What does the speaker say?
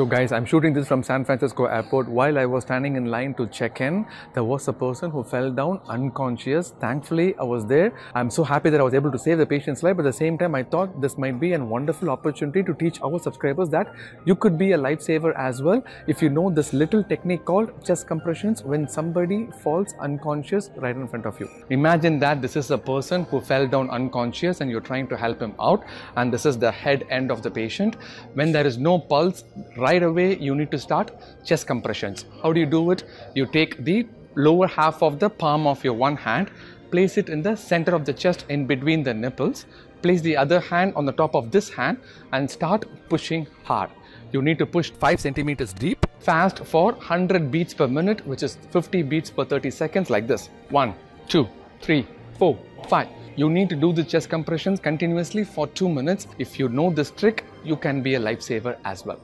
So guys, I'm shooting this from San Francisco airport. While I was standing in line to check in, there was a person who fell down unconscious. Thankfully, I was there. I'm so happy that I was able to save the patient's life. But at the same time, I thought this might be a wonderful opportunity to teach our subscribers that you could be a lifesaver as well if you know this little technique called chest compressions when somebody falls unconscious right in front of you. Imagine that this is a person who fell down unconscious and you're trying to help him out and this is the head end of the patient. When there is no pulse, right away you need to start chest compressions. How do you do it? You take the lower half of the palm of your one hand, place it in the center of the chest in between the nipples, place the other hand on the top of this hand and start pushing hard. You need to push 5 centimeters deep, fast for 100 beats per minute, which is 50 beats per 30 seconds, like this 1, 2, 3, 4, 5. You need to do the chest compressions continuously for 2 minutes. If you know this trick, you can be a lifesaver as well.